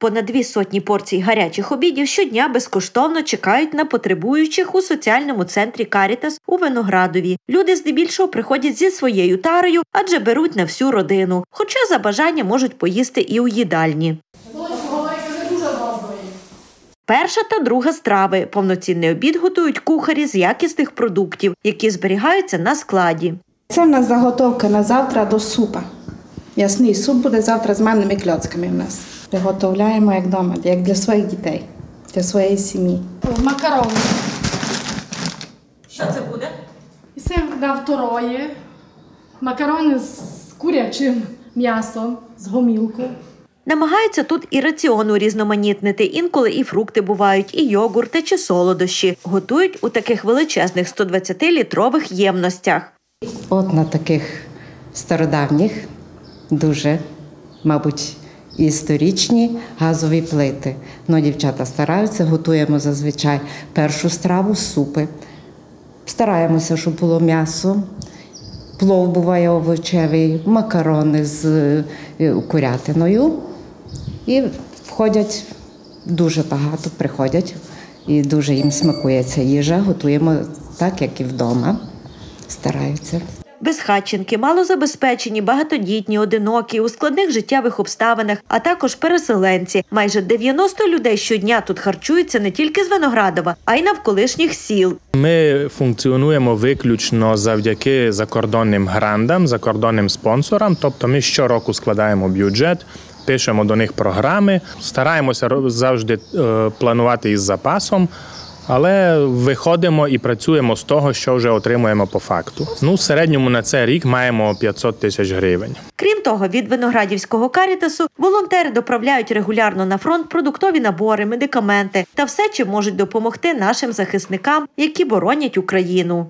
Понад дві сотні порцій гарячих обідів щодня безкоштовно чекають на потребуючих у соціальному центрі Карітас у Виноградові. Люди здебільшого приходять зі своєю тарою, адже беруть на всю родину. Хоча за бажання можуть поїсти і у їдальні. Перша та друга страви. Повноцінний обід готують кухарі з якісних продуктів, які зберігаються на складі. Це в нас заготовка на завтра до супа. Ясний суп буде завтра з манними кльоцками в нас. Приготовляємо як вдома, як для своїх дітей, для своєї сім'ї. Макарони. Що це буде? І це на второє. Макарони з курячим м'ясом, з гомілку. Намагаються тут і раціон урізноманітнити. Інколи і фрукти бувають, і йогурти чи солодощі. Готують у таких величезних 120-літрових ємностях. От на таких стародавніх, дуже, мабуть, історичні газові плити. Ну, дівчата стараються, готуємо зазвичай першу страву, супи. Стараємося, щоб було м'ясо. Плов буває овочевий, макарони з е, курятиною. І входять дуже багато, приходять, і дуже їм смакує ця їжа. Готуємо так, як і вдома. Стараються. Безхатченки, малозабезпечені, багатодітні, одинокі, у складних життєвих обставинах, а також переселенці. Майже 90 людей щодня тут харчуються не тільки з Виноградова, а й навколишніх сіл. Ми функціонуємо виключно завдяки закордонним грандам, закордонним спонсорам. Тобто ми щороку складаємо бюджет, пишемо до них програми, стараємося завжди е, планувати із запасом. Але виходимо і працюємо з того, що вже отримуємо по факту. Ну, в середньому на цей рік маємо 500 тисяч гривень. Крім того, від виноградівського карітасу волонтери доправляють регулярно на фронт продуктові набори, медикаменти та все, чим можуть допомогти нашим захисникам, які боронять Україну.